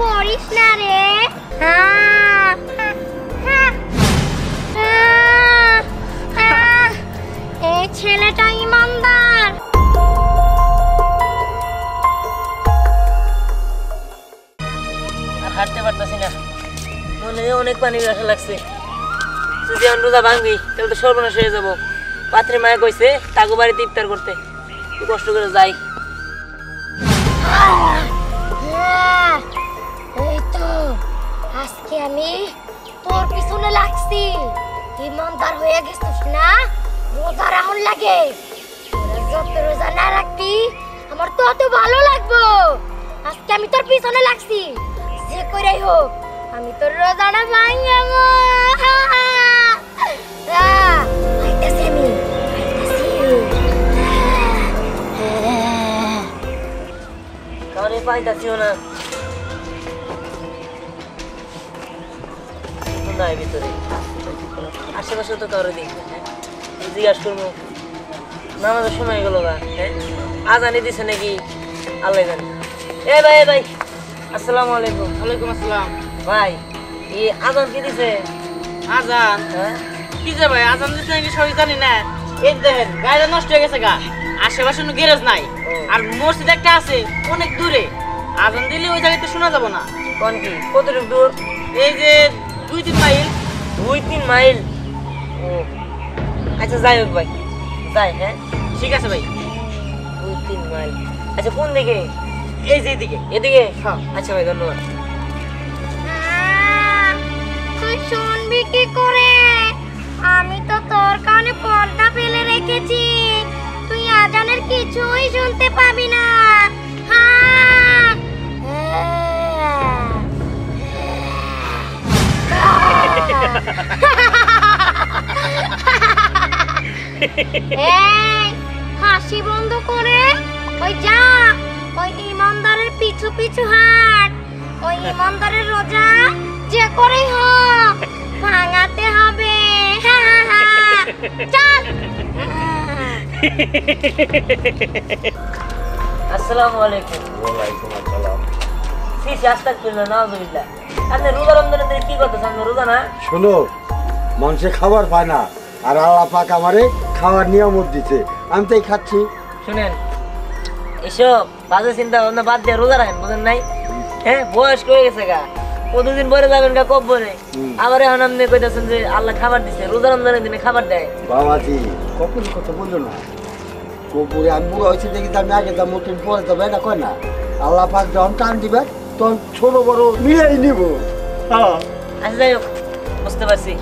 করিস না রে। এই ছেলেটা ইমানদার। আর হাঁটতে পারতেছি না। মনে অনেক পানি পিপাসা লাগছে। যদি আমি রোজা ভাঙবি তাহলে তো সর্বনাশ হয়ে যাব। পাত্রী মায়ে কইছে তাগো বাড়িতে ইফতার করতে। কষ্ট করে যাই। আজকে আমি তোর পিছনে লাগছি। ইমানদার হয়ে গেছিস না? রোজা রাহুল লাগে। যত রোজা না রাখবি, আমার তত ভালো লাগবো। আজকে আমি তোর পিছনে লাগছি। যে করেই হোক, আমি তোর রোজাটা ভাঙাবো পাইতাছিও না? নাই ভিতরে। আশেপাশে তো কারও দিই জিজ্ঞাসা করব। নামাজের সময় গেল গা হ্যাঁ? আজানি দিছে নাকি? আল্লাহ জানে। এ ভাই এ ভাই। আসসালামু আলাইকুম। ওয়ালাইকুম আসসালাম। ভাই এই আজান কি দিছে? আজান? হ্যাঁ? কি যে ভাই আজান দিতে নাকি সবাই জানি না। এই দেখেন গাড়িটা নষ্ট হয়ে গেছে গা। আশেপাশে কোনো গ্যারেজ নাই। আর মসজিদ একটা আছে অনেক দূরে। আজান দিলে ওই জায়গাতে শোনা যাব না। কোন কি? কতটুকু দূর? এই যে দুই তিন মাইল। দুই তিন মাইল। ও। আচ্ছা যাই হোক ভাই। যাই হ্যাঁ? ঠিক আছে ভাই। দুই তিন মাইল। আচ্ছা কোন দিকে? এই যে এদিকে। এদিকে হ্যাঁ। আচ্ছা ভাই, ধন্যবাদ। তুই শুনবি কি করে? আমি তো তোর কানে পর্দা ফেলে রেখেছি। তুই আজানের কিছুই শুনতে পাবি না। এই হাসি বন্ধ করে। ওই যা ওই ইমানদারের পিছু পিছু হাট। ওই ইমানদারের রোজা যে করেই হোক ভাঙাতে হবে। চল। আসসালামু আলাইকুম। ওয়ালাইকুম আসসালাম। সি শাস্তাক করল নাউজুবিল্লাহ আপনি রোজা রমজানের দিনে কি করতেছেন? আপনি রোজা না? শোনো মানুষে খাবার পায় না আর আল্লাহ পাক আমারে খাওয়ার নিয়ামত দিতে আমি তাই খাচ্ছি। শুনেন এসব বাজে চিন্তা ভাবনা বাদ দিয়ে রোজা রাখেন বুঝেন নাই? হ্যাঁ বয়স হয়ে গেছে গা। কতদিন পরে যাবেন গা কব্বরে হুম। আবার এখন আপনি কইতাছেন যে আল্লাহ খাবার দিছে রোজা রমজানের দিনে খাবার দেয়। বাবাজি। কপুর কথা বলল না? কপুরে আমি বুড়ো হয়েছি দেখি আমি আগে দাম মতন পরে তো এটা কয় না? আল্লাহ পাক যখন টান দিবে তখন ছোট বড় মিলাই নিব। হ্যাঁ। আচ্ছা যাই হোক বুঝতে পারছি।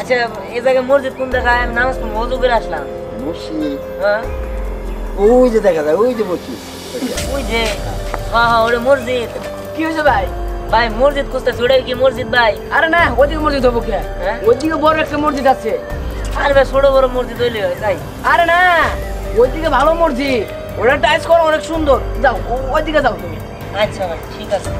আচ্ছা এই জায়গায় মসজিদ কোন জায়গায় আমি নামাজ পড়ব অজু করে আসলাম। মসজিদ? হ্যাঁ। ওই যে দেখা যায় ওই যে মসজিদ। ওই যে হ্যাঁ হ্যাঁ ওটা মসজিদ। কি হয়েছে ভাই? ভাই মসজিদ খুঁজতেছি ওটাই কি মসজিদ ভাই? আরে না ওইদিকে মসজিদ হব কে? হ্যাঁ? ওইদিকে বড় একটা মসজিদ আছে। আর ভাই ছোট বড় মসজিদ হইলে হয় তাই? আরে না ওইদিকে ভালো মসজিদ। ওটা টাইস করো অনেক সুন্দর। যাও ওইদিকে যাও তুমি। আচ্ছা ভাই ঠিক আছে।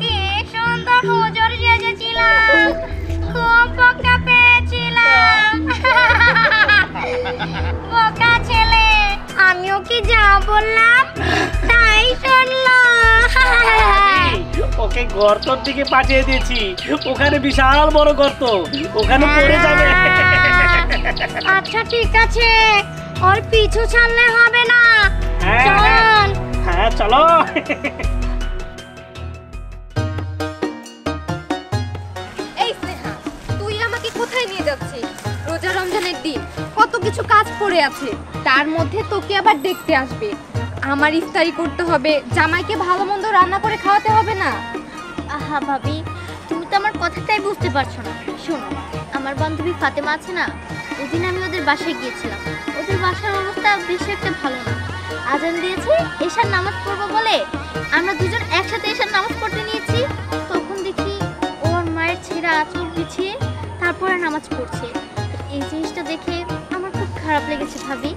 কি সুন্দর হুজুর সেজেছিলাম। খুব বোকা পেয়েছিলাম। বোকা ছেলে আমিও কি যা বললাম তাই শুনলো ওকে গর্তর দিকে পাঠিয়ে দিয়েছি। ওখানে বিশাল বড় গর্ত। ওখানে পড়ে যাবে। আচ্ছা ঠিক আছে। ওর পিছু ছাড়লে হবে না। হ্যাঁ, চল হ্যাঁ চলো। এই স্নেহা তুই আমাকে কোথায় নিয়ে যাচ্ছিস? রোজা রমজানের দিন কত কিছু কাজ পড়ে আছে। তার মধ্যে তোকে আবার দেখতে আসবে। আমার ইফতারি করতে হবে জামাইকে ভালো মন্দ রান্না করে খাওয়াতে হবে না। আহা ভাবি তুমি তো আমার কথাটাই বুঝতে পারছ না। শোনো আমার বান্ধবী ফাতেমা আছে না ওদিন আমি ওদের বাসায় গিয়েছিলাম। ওদের বাসার অবস্থা বেশি একটা ভালো না। আজান দিয়েছে এশার নামাজ পড়ব বলে আমরা দুজন একসাথে এশার নামাজ পড়তে নিয়েছি। তখন দেখি ওর মায়ের ছেঁড়া আঁচল পিছিয়ে তারপরে নামাজ পড়ছে। এই জিনিসটা দেখে আমার খুব খারাপ লেগেছে ভাবি।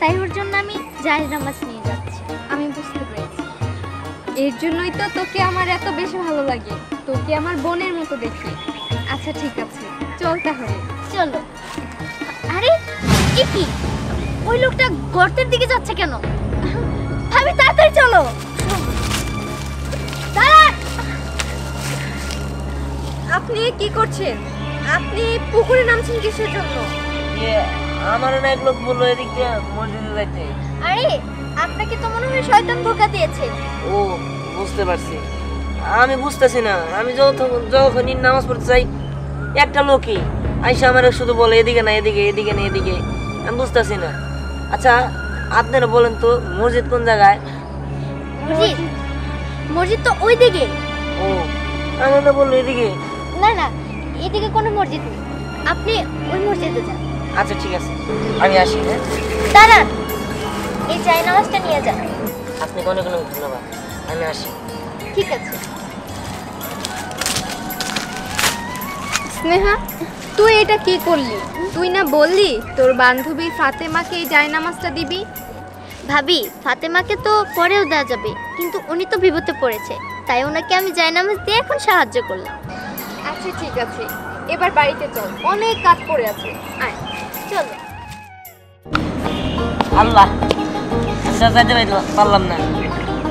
তাই ওর জন্য আমি জায়েজ নামাজ নিয়ে যাচ্ছি। আমি বুঝতে পেরেছি। এর জন্যই তো তোকে আমার এত বেশি ভালো লাগে। তোকে আমার বোনের মতো দেখি। আচ্ছা ঠিক আছে। চল তাহলে। চলো। আরে কি? ওই লোকটা গর্তের দিকে যাচ্ছে কেন? ভাবি তাড়াতাড়ি চলো। আপনি কি করছেন? আপনি পুকুরে নামছেন কিসের জন্য? ইয়ে আমার না এক লোক বলল এদিক দিয়ে মসজিদে যাইতে। আরে আপনাকে তো মনে হয় শয়তান ধোকা দিয়েছে। ও বুঝতে পারছি। আমি বুঝতেছি না। আমি যখন যখনই নামাজ পড়তে চাই একটা লোকই। আইসা আমার শুধু বলে এদিকে না এদিকে এদিকে না এদিকে। আমি বুঝতেছি না। আচ্ছা আপনারা বলেন তো মসজিদ কোন জায়গায়? মসজিদ? মসজিদ তো ওই দিকে ও আমি না বলল এদিকে। না না এদিকে কোনো মসজিদ নেই। আপনি ওই মসজিদে যান। আচ্ছা ঠিক আছে। আমি আসি হ্যাঁ? দাঁড়ান। এই চাই নামাজটা নিয়ে যান। আপনাকে অনেক অনেক ধন্যবাদ। আমি আসি। ঠিক আছে। স্নেহা? তুই এটা কি করলি? তুই না বললি তোর বান্ধবী ফাতেমাকে এই জায়নামাজটা দিবি? ভাবি ফাতেমাকে তো পরেও দেওয়া যাবে কিন্তু উনি তো বিপদে পড়েছে তাই ওনাকে আমি জায়নামাজ দিয়ে এখন সাহায্য করলাম। আচ্ছা ঠিক আছে। এবার বাড়িতে চল অনেক কাজ পড়ে আছে। আয় চলো। আল্লাহ যাইতে পারি- পারলাম না।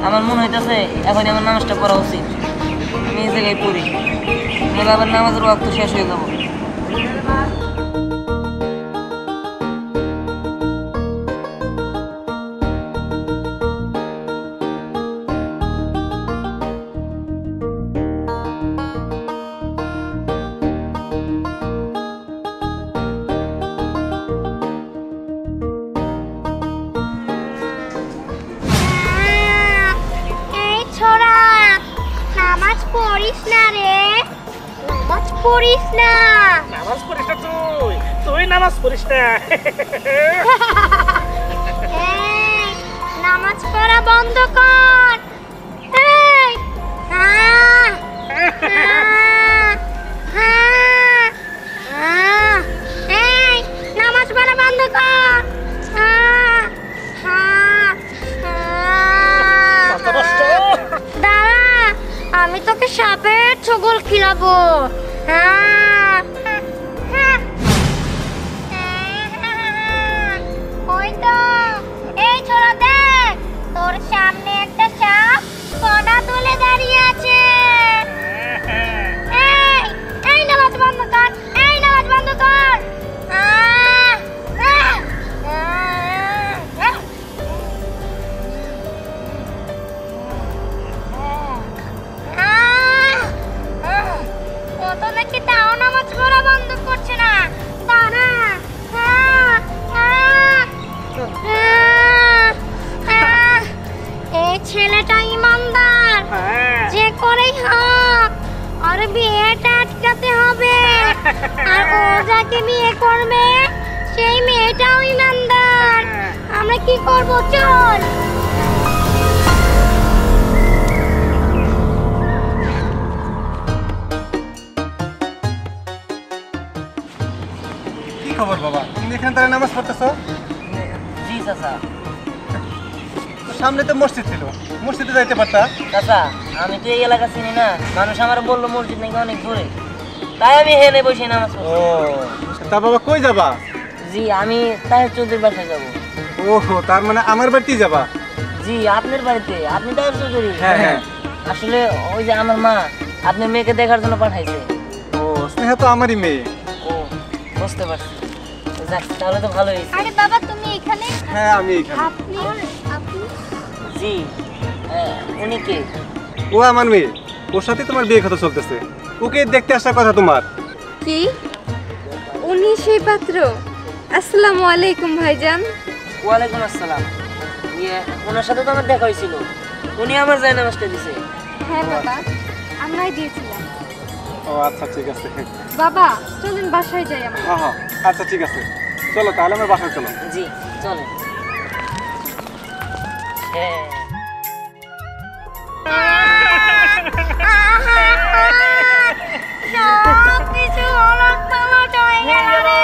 আমার মনে হইতেছে এখন আমার নামাজটা পড়া উচিত। আমি এই জায়গায় পড়ি। আবার নামাজের ওয়াক্ত শেষ হয়ে যাব। এই পড়িস না নামাজ পড়িস না তুই তুই নামাজ পড়িস না নামাজ পড়া বন্ধ কর নামাজ পড়া বন্ধ কর। দাঁড়া আমি তোকে সাপের ছগল খিলাবো। ওই তো এই ছোড়া দেখ তোর সামনে একটা সাপ কণা তুলে দাঁড়িয়ে আছে। যাকে বিয়ে করবে সেই মেয়েটাও ইমানদার। আমরা কি করব? চল। কি খবর বাবা? তুমি এখানে তাহলে নামাজ পড়তেছো? জি চাচা। সামনে তো মসজিদ ছিল। মসজিদে যাইতে পারতা? চাচা আমি তো এই এলাকা চিনি না। মানুষ আমার বলল মসজিদ নাকি অনেক দূরে। তাই আমি হেনে বসে নামাজ ও তা বাবা কই যাবা? জি আমি তাহের চৌধুরীর বাসায় যাব। ওহো তার মানে আমার বাড়িতেই যাবা? জি আপনার বাড়িতে। আপনি তাহের চৌধুরী? হ্যাঁ, হ্যাঁ। আসলে ওই যে আমার মা আপনার মেয়েকে দেখার জন্য পাঠাইছে। ও স্নেহা তো আমারই মেয়ে। ও বুঝতে পারছি। যাক তাহলে তো ভালোই আরে বাবা তুমি এখানে? হ্যাঁ আমি এখানে। আপনি আপনি? জি উনি কে? ও আমার মেয়ে। ওর সাথে তোমার বিয়ে কথা চলতেছে। ওকে দেখতে আসার কথা তোমার। কি? উনি সেই পাত্র। আসসালামু আলাইকুম ভাইজান। ওয়ালাইকুম আসসালাম। ইয়ে ওনার সাথে তো আমার দেখা হয়েছিল। উনি আমার জায় নামাজটা দিছে। হ্যাঁ বাবা। আমরাই দিয়েছিলাম। ও আচ্ছা ঠিক আছে। বাবা চলুন বাসায় যাই আমরা। হ্যাঁ হ্যাঁ আচ্ছা ঠিক আছে। চলো তাহলে আমার বাসায় চলো। জি চলে। হ্যাঁ। সব কিছু ওলট পালট হয়ে গেল রে।